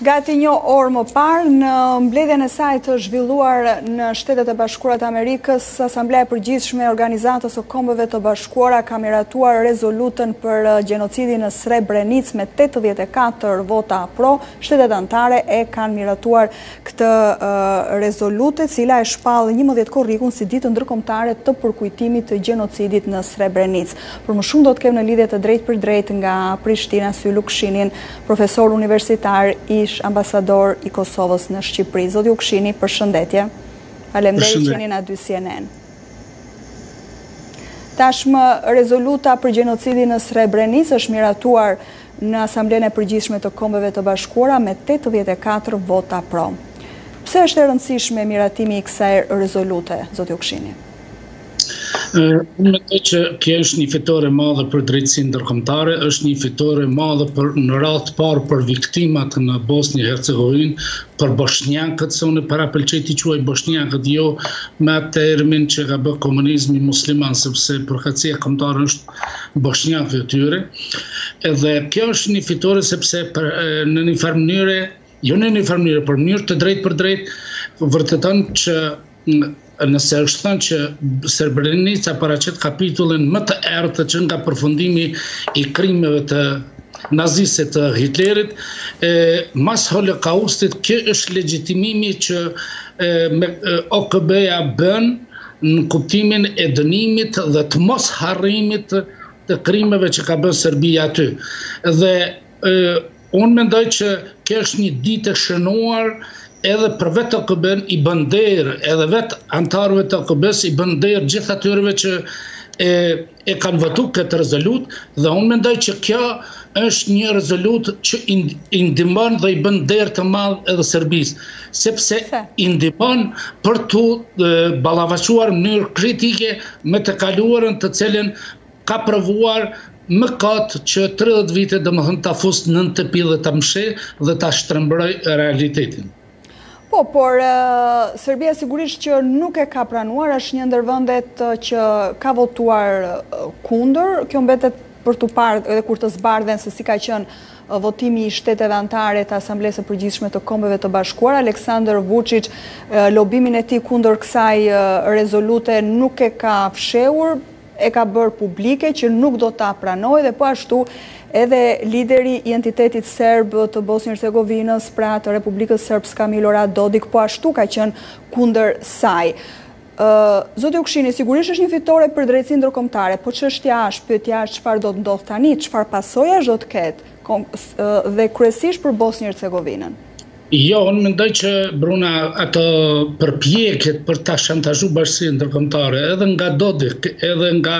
Gati një orë më parë, në mbledhjen e saj të zhvilluar në Shtetet e Bashkuara të Amerikës, Asamblea e Përgjithshme e Organizatës së Kombeve të Bashkuara ka miratuar rezolutën për uh, gjenocidin në Srebrenicë me 84 vota pro, shtetet anëtare e kanë miratuar këtë rezolutë e cila e shpall njëmbëdhjetë korrikun si Ditë Ndërkombëtare të Përkujtimit të Gjenocidit në Srebrenicë. Për më shumë do të kem në lidhje të drejtpërdrejtë nga Prishtina Syl Ukshinin, profesor universitar, ish ambasador i Kosovës në Shqipëri. Zoti Ukshini, përshëndetje. Faleminderit që jeni në A2 CNN. Tashmë rezoluta për gjenocidin në Srebrenicë është miratuar në Asamblenë e Përgjithshme të Kombeve të Bashkuara me tetëdhjetë e katër vota pro. Pse është e rëndësishme miratimi i kësaj rezolute, zoti Ukshini? Unë mendoj që kjo është një fitore e madhe për drejtësinë ndërkombëtare, është një fitore e madhe për në radhë të parë për viktimat në Bosnjë Hercegovinë, për boshnjakët, se unë parapëlqej t'i quaj boshnjakët, jo me atë termin që ka bë komunizmi musliman, sepse përkatësia kombëtare është boshnjake e tyre. Edhe kjo është një fitore sepse për, në një farë mënyre, jo në një farë mënyre, por mënyrë të drejtpërdrejtë, vërteton që nëse është thënë që Srebrenica paraqet kapitullin më të errët të që nga përfundimi i krimeve të naziste të Hitlerit, e, mas holokaustit, kjo është legjitimimi që e, me, OKB-ja bën, në kuptimin e dënimit dhe të mosharrimit të krimeve që ka bërë Serbia aty. Dhe unë mendoj që kjo është një ditë e shënuar edhe për vetë OKB-në i bën nder, edhe vetë anëtarëve të OKB-së i bën nder gjithë atyreve që e e kanë votu këtë rezolutë dhe unë mendoj që kjo është një rezolutë që i ndihmon dhe i bën nder të madh edhe Serbisë, sepse i ndihmon për t'u ballafaquar mënyrë kritike me të kaluarën të cilën ka provuar më kot që 30 vite domethënë ta fusë nën tepih dhe ta mshehë dhe ta shtrembërojë realitetin. Po, por Serbia sigurisht që nuk e ka pranuar, është një ndër vendet që ka votuar kundër. Kjo mbetet për t'u parë edhe kur të zbardhen se si ka qenë votimi i shteteve anëtare të Asamblesë së Përgjithshme të Kombeve të Bashkuara. Aleksandar Vuçiç lobimin e tij kundër kësaj rezolute nuk e ka fshehur, e ka bërë publike që nuk do ta pranojë dhe po ashtu edhe lideri i entitetit serb të Bosnjë-Hercegovinës, pra të Republikës Srpska Milorad Dodik po ashtu ka qenë kundër saj. Ë, zoti Ukshini, sigurisht është një fitore për drejtësinë ndërkombëtare, po çështja është, pyetja është çfarë do të ndodhë tani, çfarë pasojash do të ketë dhe kryesisht për Bosnjë-Hercegovinën. Jo, unë mendoj që Bruna ato përpjekjet për ta shantazhu bashkësinë ndërkombëtare edhe nga Dodik, edhe nga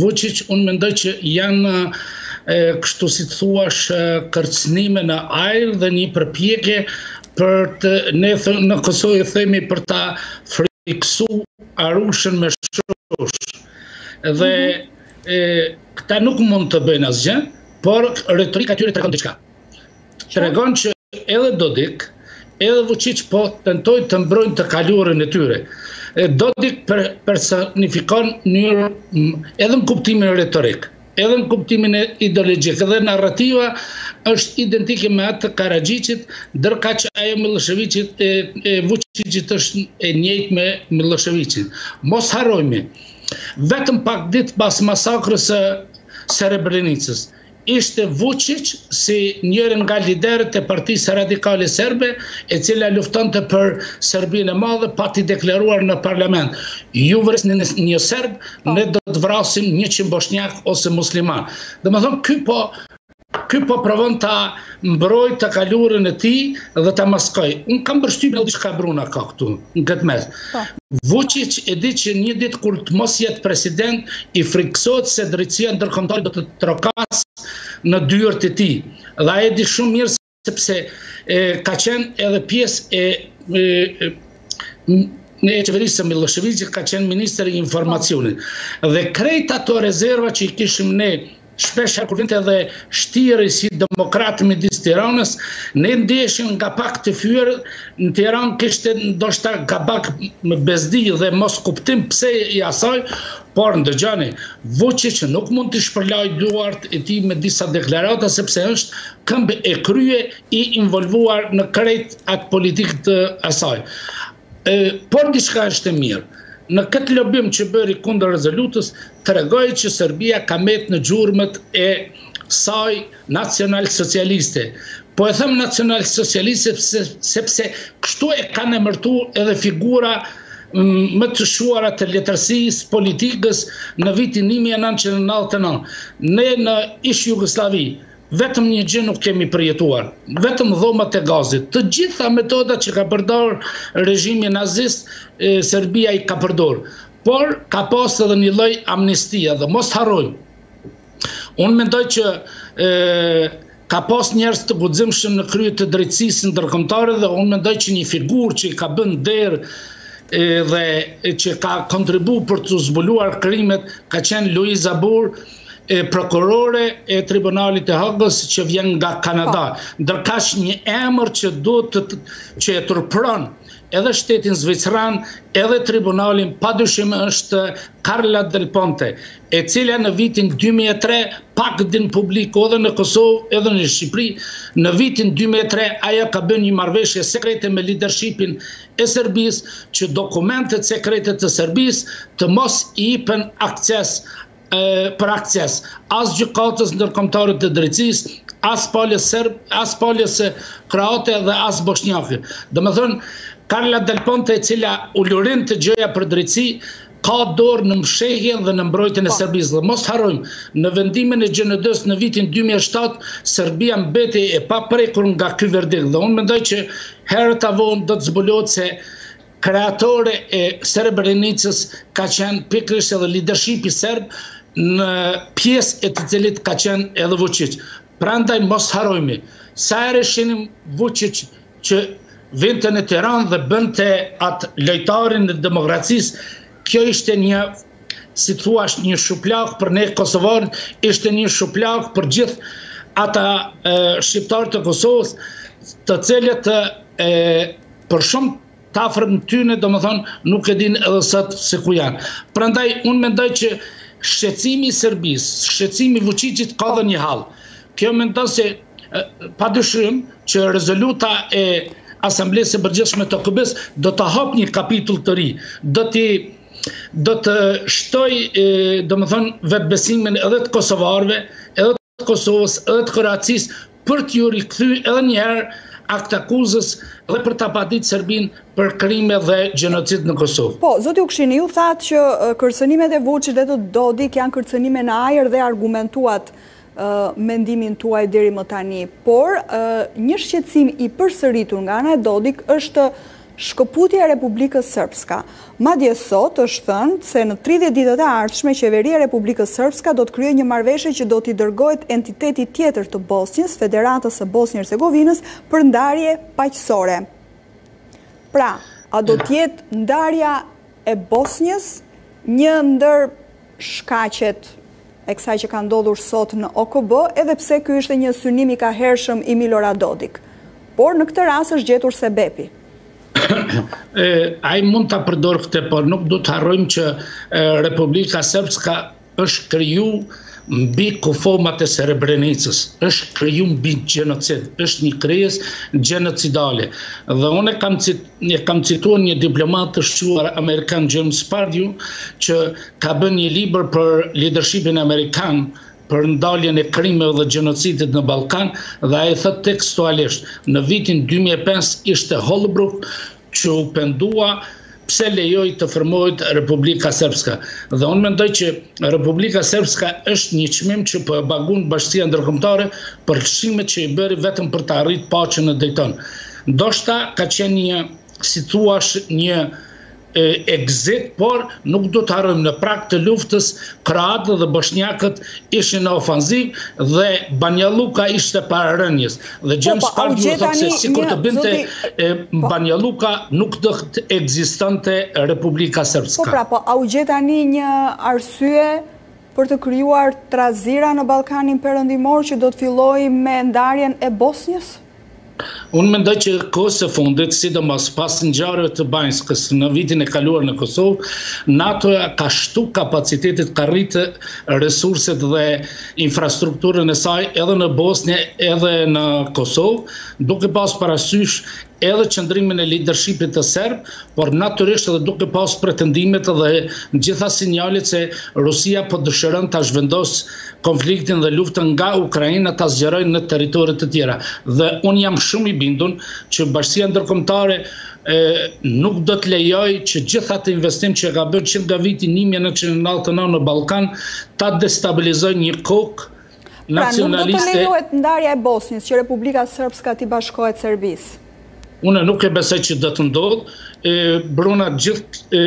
Vuçiq, unë mendoj që janë e, kështu si të thuash kërcënime në ajër dhe një përpjekje për të ne thë, në Kosovë themi për ta friksu arushën me shosh. Dhe mm -hmm. e, këta nuk mund të bëjnë asgjë, por retorika e tyre tregon diçka. Tregon që Edhe Dodik, edhe Vuçiq po tentojnë të mbrojnë të kaluarën e tyre. Dodik personifikon njërë edhe në kuptimin retorik, edhe në kuptimin ideologjik, dhe narrativa është identike me atë të Karaxhiqit, ndërkaq ajo Miloševiqit e Vuçiqit është e njëjtë me Miloševiqin. Mos harrojmë, vetëm pak ditë pas masakrës së Srebrenicës, Ishte Vuçiq si njëri nga liderët e Partisë Radikale Serbe, e cila luftonte për Serbinë e Madhe, pati deklaruar në parlament, Ju vrisni një serb, ne do të vrasim njëqind boshnjakë ose muslimanë. Domethënë ky po ky po provon ta mbrojë të kaluarën e tij dhe ta maskojë. Unë kam përshtypjen diçka Bruna ka këtu, në këtë mes. Po. Vuçiq e di që një ditë kur të mos jetë president, i frikësohet se drejtësia ndërkombëtare do të trokasë në dyert e tij. Dhe ai e di shumë mirë sepse ka qenë edhe pjesë e në qeverisë së Miloševiqit ka qenë ministër i informacionit. Dhe krejt ato rezerva që i kishim ne Shpeshherë kur vinte edhe shtirej si demokrat midis Tiranës, ne ndiheshim nga pak të fyer, në Tiranë kishte ndoshta nga pak bezdi dhe moskuptim pse i asaj, por ndëgjoni, Vuçiq nuk mund të shpërlajë duart e tij me disa deklarata sepse është këmbë e krye i involvuar në krejt atë politikë të asaj. Por diçka është e mirë. Në këtë lobim që bëri kundër rezolutës, tregoi që Serbia ka met në gjurmët e saj nacional socialiste. Po e them nacional socialiste sepse kështu e kanë emërtu edhe figura më të shquara të letërsisë, politikës në vitin 1999. Ne në ish Jugosllavi Vetëm një gjë nuk kemi përjetuar, vetëm dhomat e gazit. Të gjitha metodat që ka përdor regjimi nazist, Serbia i ka përdor. Por ka pas edhe një lloj amnistia dhe mos harrojmë. Unë mendoj që ka pas njerëz të guximshëm në krye të drejtësisë ndërkombëtare dhe unë mendoj që një figurë që i ka bën nderë dhe që ka kontribu për të zbuluar krimet ka qenë Luiz Arbur e prokurore e Tribunalit të Hagës që vjen nga Kanada. Po. Ndërkaq një emër që duhet të që e turpron edhe shtetin zviceran, edhe tribunalin, pa dyshim është Carla Del Ponte, e cila në vitin 2003, pak din publiku edhe në Kosovë, edhe në Shqipëri, në vitin 2003, ajo ka bën një marrëveshje sekrete me lidershipin e Serbisë, që dokumentet sekrete të Serbisë të mos ipen akces për akces as gjykatës ndërkombëtare të drejtësisë, as palës serb, as palës kroate dhe as boshnjake. Domethënë Carla Del Ponte e cila ulurinte gjëja për drejtësi ka dorë në mshehjen dhe në mbrojtjen e po. Serbisë dhe mos harrojmë në vendimin e GJND-së në vitin 2007 Serbia mbeti e paprekur nga ky verdikt dhe unë mendoj që herët apo vonë do të zbulohet se kreatore e Srebrenicës ka qenë pikërisht edhe lidershipi serb në pjesë e të cilit ka qenë edhe Vuçiq. Prandaj mos harrojmi, sa herë shihnim Vuçiq që vinte në Tiranë dhe bënte atë lojtarin e demokracisë, kjo ishte një si të thua është një shuplakë për ne kosovarët, ishte një shuplakë për gjithë ata shqiptarë të Kosovës, të cilët Për shumë të afërm të tyne, do më thonë, nuk e din edhe sot se ku janë. Prandaj, unë mendoj që shqetësimi i Serbisë, shqetësimi i Vuçiqit ka dhe një hall. Kjo mendoj se pa dyshim që rezoluta e Asamblesë e Përgjithshme të OKB-së do të hapë një kapitull të ri. Do të do të shtojë, domethënë, vetëbesimin edhe të kosovarëve, edhe Kosovës edhe të Kroacisë për t'iu rikthy edhe një herë aktakuzës dhe për ta padit Serbinë për krime dhe gjenocid në Kosovë. Po, zoti Ukshini, ju thatë që kërcënimet e Vuçiçit dhe të Dodik janë kërcënime në ajër dhe argumentuat mendimin tuaj deri më tani. Por, një shqetësim i përsëritur nga ana e Dodik është Shkëputja e Republikës Srpska. Madje sot është thënë se në tridhjetë ditët e ardhshme Qeveria e Republikës Srpska do të krijojë një marrëveshje që do t'i dërgohet entitetit tjetër të Bosnjës, Federatës së Bosnjë-Hercegovinës për ndarje paqësore. Pra, a do të jetë ndarja e Bosnjës, një ndër shkaqet e kësaj që ka ndodhur sot në OKB, edhe pse ky ishte një synim i kahershëm i Milorad Dodik. Por në këtë rast është gjetur sebepi. Ai mund ta përdorë këtë, por nuk duhet të harrojmë që Republika Srpska Është kriju mbi kufomat e Serebrenicës, është kriju mbi gjenocid, është një krijesë gjenocidale. Dhe unë e kam cituar një diplomat të shquar amerikan James Pardew që ka bërë një libër për lidershipin amerikan për ndaljen e krimeve dhe gjenocidit në Ballkan dhe ai thotë tekstualisht në vitin 2005 ishte Holbrooke që u pendua pse lejoi të formohet Republika Srpska. Dhe unë mendoj që Republika Srpska është një çmim që po e paguan bashkësia ndërkombëtare për lëshimet që i bëri vetëm për të arrit paqen në Dayton. Ndoshta ka qenë një si thuash një exit, por nuk duhet të harrojmë në prag të luftës kroatët dhe boshnjakët ishin në ofanzivë dhe Banja Luka ishte para rënies. Dhe James Pardew thotë se sikur të binte Banja Luka nuk do të ekzistonte Republika Srpska. Po pra, po, a u gje tani një arsye për të krijuar trazira në Ballkanin Perëndimor që do të fillojë me ndarjen e Bosnjës? Unë mendoj që kohës së fundit, sidomos pas ngjarjeve të Banjskës në vitin e kaluar në Kosovë, NATO-ja ka shtu kapacitetet, ka rritë resurset dhe infrastrukturën e saj edhe në Bosnje, edhe në Kosovë, duke pas parasysh edhe qëndrimin e lidershipit të serb, por natyrisht edhe duke pas pretendimet dhe gjitha sinjalet se Rusia po dëshiron ta zhvendosë konfliktin dhe luftën nga Ukraina ta zgjerojë në territore të tjera. Dhe unë jam shumë i bindur që bashkësia ndërkombëtare nuk do të lejojë që gjithë atë investim që ka bërë që nga viti 1999 në Ballkan ta destabilizojë një kokë nacionaliste. Pra nuk do të lejohet ndarja e Bosnjës që Republika Srpska t'i bashkohet Serbisë. Unë nuk e besoj që do të ndodhë, Bruna, gjithë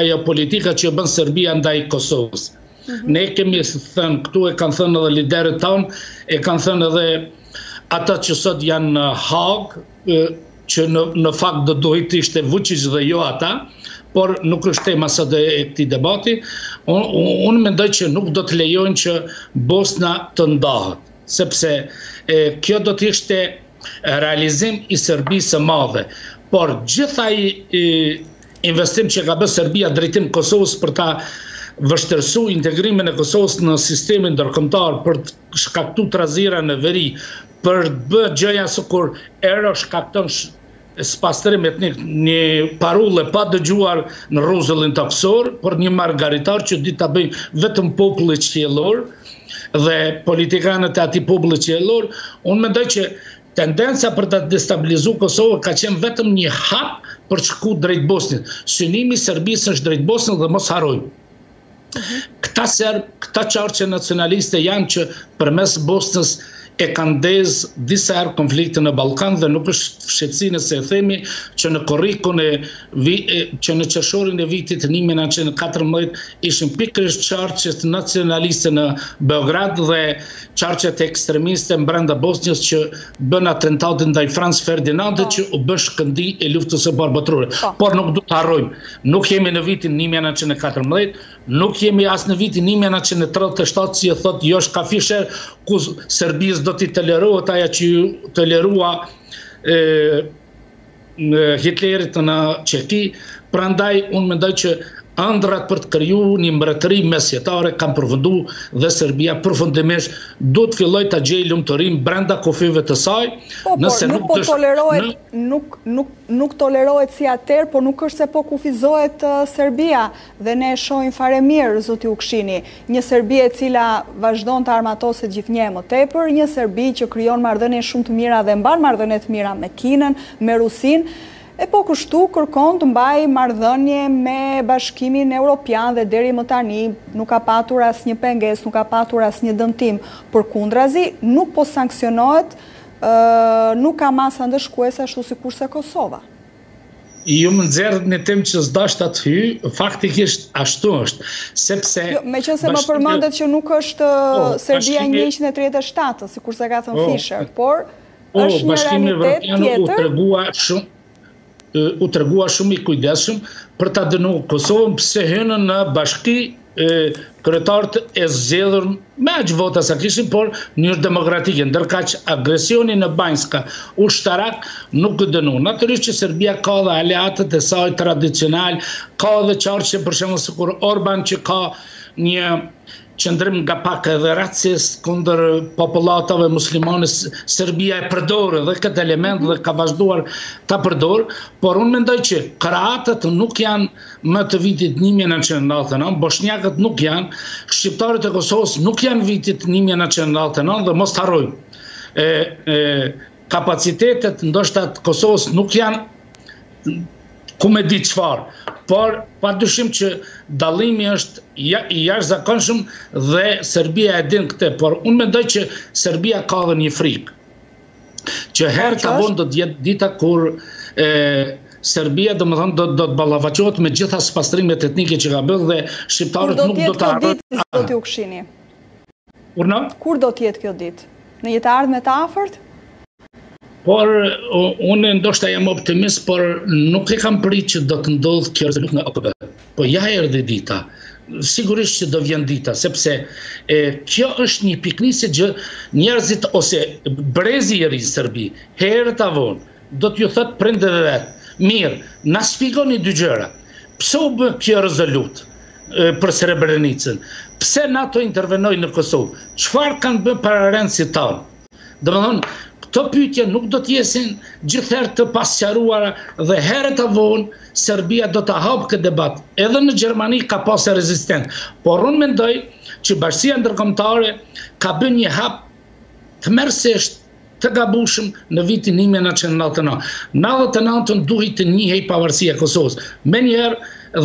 ajo politika që bën Serbia ndaj Kosovës. Mhm. Ne kemi thënë, këtu e kanë thënë edhe liderët tanë, e kanë thënë edhe ata që sot janë në Hagë, që në fakt do duhej të ishte Vuçiq dhe jo ata, por nuk është tema sot e këtij debati, unë mendoj që nuk do të lejojnë që Bosna të ndahet, sepse kjo do të ishte realizim i Serbisë së Madhe, por gjithë ai investim që ka bë Serbia drejtim Kosovës për ta vështirësu integrimin e Kosovës në sistemin ndërkombëtar, për të shkaktu trazira në veri, për të bë gjëra sikur e ro shkakton Spastrim etnik, një parullë e padëgjuar në rruzëllin tokësor, por një margaritar që di ta bëjë vetëm populli qiellor dhe politikanët e atij populli qiellor, unë mendoj që tendenca për ta destabilizu Kosovën ka qenë vetëm një hap për të shku drejt Bosnjës. Synimi i Serbisë është drejt Bosnjës dhe mos harrojmë. Këta serbë, këta qarqe nacionaliste janë që përmes Bosnjës e kanë ndez disa herë konflikte në Ballkan dhe nuk është fshehtësi nëse e themi që në korrikun e që në qershorin e vitit 1914 ishin pikërisht qarqet nacionaliste në Beograd dhe qarqet ekstremiste në brenda Bosnjës që bënë atentatin ndaj Franz Ferdinandit që u bë shkëndijë e Luftës së Parë Botërore. Po. Por nuk duhet të harrojmë. Nuk jemi në vitin një mijë e nëntëqind e katërmbëdhjetë, nuk jemi as në vitin një mijë e nëntëqind e tridhjetë e shtatë siç e thotë Joshka Fisher, kur Serbisë do t'i tolerohet ajo që iu tolerua Hitlerit në Çeki, prandaj unë mendoj që andrrat për të kriju një mbretëri mesjetare kanë përfundu dhe Serbia përfundimisht duhet të fillojë ta gjejë lumturinë brenda kufijve të saj, po, nëse nuk, nuk po tolerohet... nuk nuk nuk tolerohet si atëherë po nuk është se po kufizohet Serbia dhe ne shohim fare mirë zoti Ukshini një Serbi e cila vazhdon të armatoset gjithnjë e më tepër një Serbi që krijon marrëdhënie shumë të mira dhe mban marrëdhënie të mira me Kinën me Rusinë e po kështu kërkon të mbajë marrëdhënie me Bashkimin Europian dhe deri më tani nuk ka patur asnjë pengesë nuk ka patur asnjë dëmtim përkundrazi nuk po sanksionohet Nuk ka masa ndëshkuese ashtu sikurse Kosova. Ju më nxorët në temë që s'deshta të hy, faktikisht ashtu është, sepse... Jo, meqenëse më përmendët që nuk është po, Serbia 137, sikurse ka thënë po, Fischer, por po, është një realitet tjetër... u tregua shumë i kujdesshëm për ta dënu Kosovën pse hynë në bashki kryetarët e zgjedhur me aq vota sa kishin, por në mënyrë demokratike, ndërkaq agresioni në Banjska ushtarak nuk u dënu. Natyrisht që Serbia ka edhe aleatët e saj tradicionalë, ka edhe qarqe për shembull sikur Orban që ka një Qëndrim nga pak edhe racist kundër popullatave muslimane, Serbia e përdor dhe këtë element dhe ka vazhduar ta përdorë, por unë mendoj që kroatët nuk janë më të vitit 1999, boshnjakët nuk janë, shqiptarët e Kosovës nuk janë vitit 1999 dhe mos të harrojmë. Kapacitetet ndoshta të Kosovës nuk janë ku me di çfarë, por pa dyshim që dallimi është i jashtëzakonshëm dhe Serbia e din këtë, por unë mendoj që Serbia ka dhe një frikë, që herët a vonë do të vijë dita kur Serbia domethënë do të ballafaqohet me gjitha spastrimet etnike që ka bërë dhe shqiptarët nuk do të arrë. Kur do të jetë dita, do t'ju këshini? Urna? Kur do të jetë kjo ditë? Në një të ardhme të afërt? Por, unë ndoshta jam optimist, por nuk e kam prit që do të ndodhë kjo rezolutë në OKB. Po, ja erdhi dita. Sigurisht që do vjen dita, sepse kjo është një pikënisje që njerëzit ose brezi i ri serb, herët a vonë, Do t'ju thotë prindërve të vet, mirë, na shpjegoni dy gjëra, pse u bë kjo rezolutë për Srebrenicën, pse NATO intervenoi në Kosovë, çfarë kanë bë pararendësit tanë? Domethënë, këto pyetje nuk do të jesin gjithherë të pasqaruara dhe herët a vonë Serbia do ta hapë këtë debat. Edhe në Gjermani ka pas rezistencë, por unë mendoj që bashkësia ndërkombëtare ka bë një hap tmerrësisht të gabushëm në vitin një mijë e nëntëqind e nëntëdhjetë e nëntë. Në nëntëdhjetë e nëntën duhej të njihej pavarësia e Kosovës. Menjëherë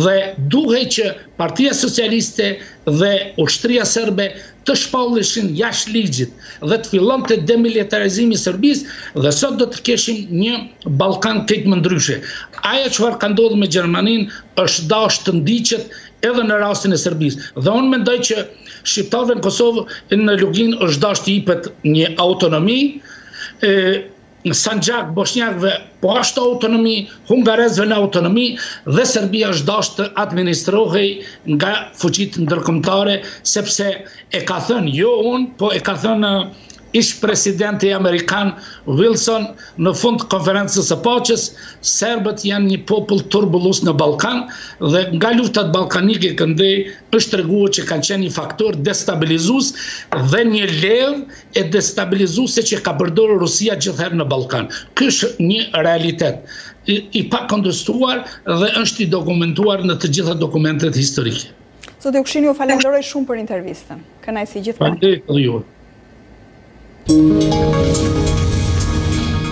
dhe duhej që Partia Socialiste dhe ushtria serbe të shpalleshin jashtë ligjit dhe të fillonte demilitarizimi i Serbisë dhe sot do të kishim një Ballkan krejt më ndryshe. Ajo çfarë ka ndodh me Gjermaninë është dashtë të ndiqet edhe në rastin e Serbisë. Dhe unë mendoj që shqiptarëve në Kosovë në Luginë është dashtë të jipet një autonomi, e, në Sanxhak, boshnjakëve, po ashtu autonomi, hungarezëve një autonomi, dhe Serbia është dashtë të administrohej nga fuqitë ndërkombëtare, sepse e ka thënë, jo unë, po e ka thënë Ish-presidenti amerikan Wilson në fund të Konferencës së Paqes, Serbët janë një popull turbullues në Ballkan dhe nga luftat ballkanike këndej është treguar që kanë qenë një faktor destabilizues dhe një levë destabilizuese që ka përdorur Rusia gjithherë në Ballkan. Ky është një realitet i pakontestuar dhe është i dokumentuar në të gjitha dokumentet historike. Zoti Ukshini, ju falenderoj shumë për intervistën. Kënaqësi gjithherë. Faleminderit edhe ju.